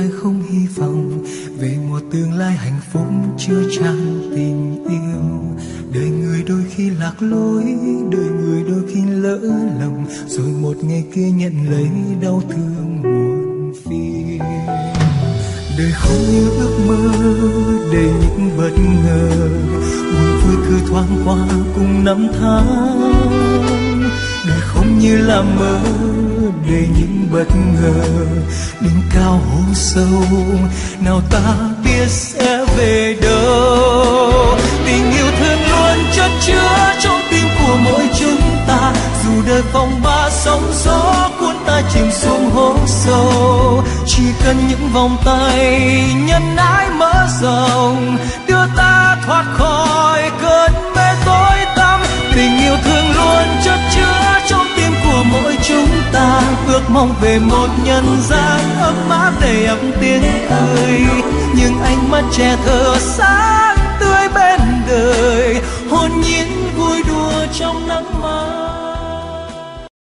ai không hy vọng về một tương lai hạnh phúc chưa tràn tình yêu. Đời người đôi khi lạc lối, đời người đôi khi lỡ lầm rồi một ngày kia nhận lấy đau thương muộn phiền. Đời không như ước mơ để những bất ngờ. Buồn vui cứ thoáng qua cùng năm tháng. Đời không như là mơ đầy những bất ngờ đỉnh cao hố sâu. Nào ta biết sẽ về đâu? Tình yêu thương luôn chất chứa trong tim của mỗi chúng ta. Dù đời phong ba sóng gió cuốn ta chìm xuống hố sâu. Chỉ cần những vòng tay nhân ái mở rộng. Mong về một nhân gian ấm áp đầy ấm tiếng cười. Nhưng ánh mắt trẻ thơ sáng tươi bên đời, hồn nhiên vui đùa trong nắng mai.